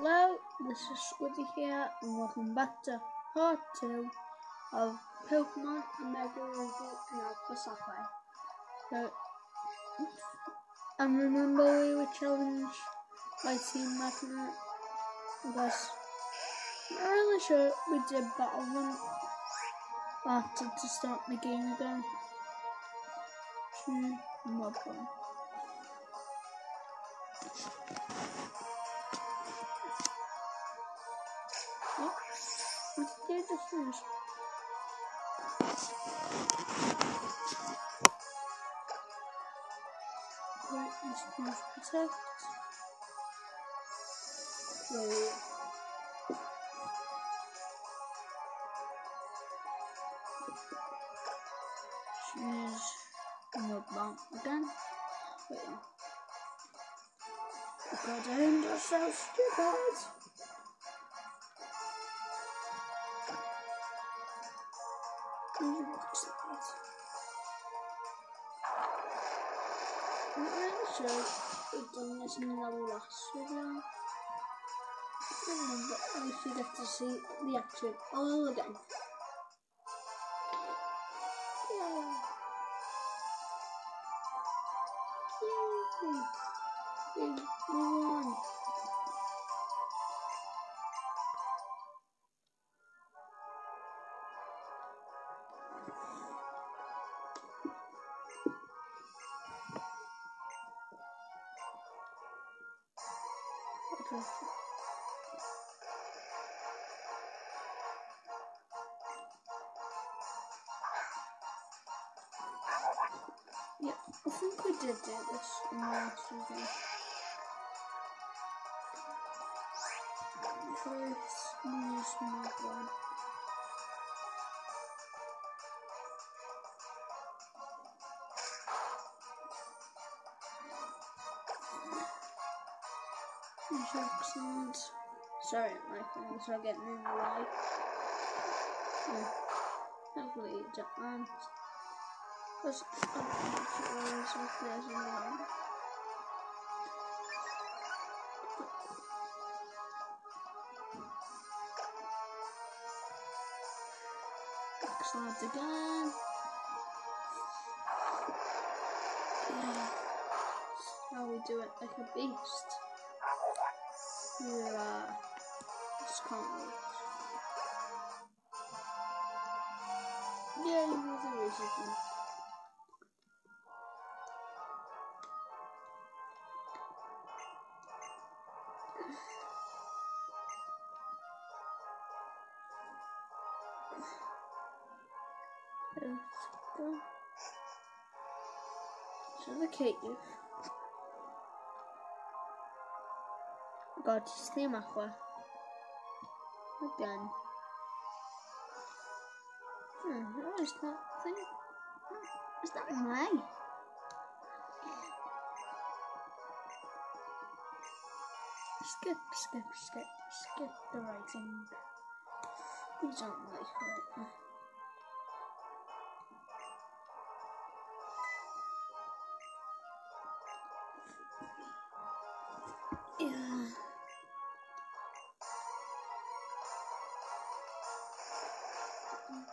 Hello, this is Squiddy here, and welcome back to part 2 of Pokemon Omega Ruby and Alpha Sapphire. So, and remember we were challenged by Team Magma because I'm not really sure we did battle them after to start the game again. Hmm, no. Oh, let's do this first. Right, let's use protect. Wait. Use no bomb again. Wait. God, I am just so stupid. Use not really sure if we've done this in the last video. I you get to see the action all again. Yay! Yay! We won! Yeah, I think we did do this in last video. First, one. Jackson. Sorry, my friends are getting in the way. Yeah. Hopefully it don't Because I'm not sure if there's a one. Excellent again. Yeah. How we do it like a beast. Yeah. Just can't wait. Yeah, you was a go. To the cave. Again. Hmm, what is that thing? Is that mine? Skip, skip, skip, skip the writing. We don't like writing. Yeah.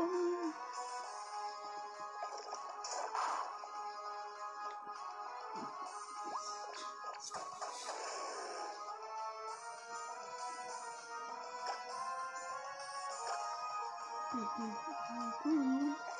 嗯嗯嗯嗯。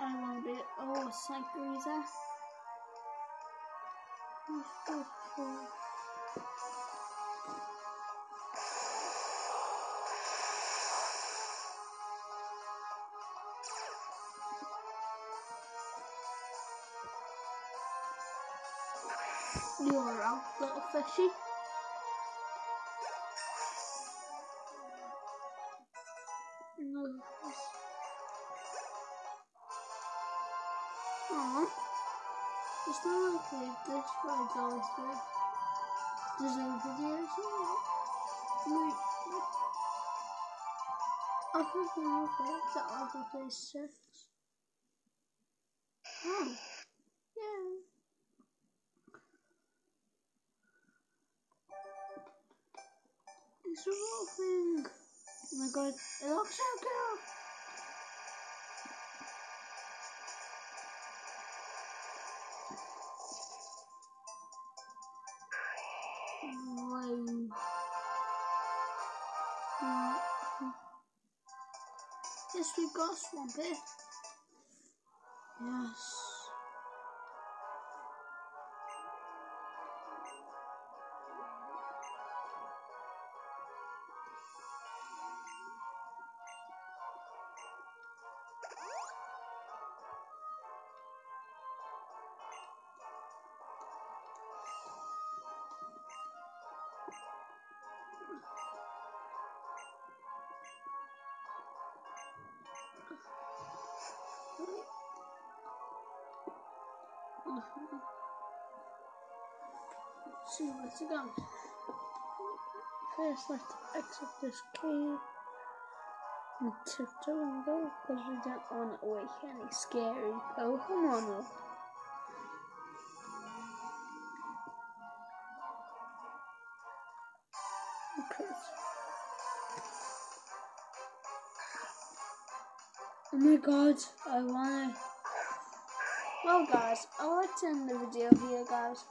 I want to be oh Psych Freezer. You're out, little fishy. No. Aww. It's not like this ride's always there. There's no videos Wait. I think of it that also plays six. Oh. Yeah. It's a real thing. Oh my god, it looks so cool. Yes, we got Swampert. Yes. See where to go. First, let's exit this cave and tiptoe and go because we don't want to wake any scary Pokemon up. Oh my god, I wanna. Well, guys, I'll to end the video here, guys.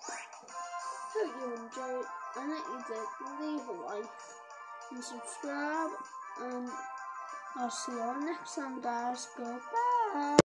Hope you enjoyed, and if you did, leave a like and subscribe, and I'll see you all next time, guys. Goodbye.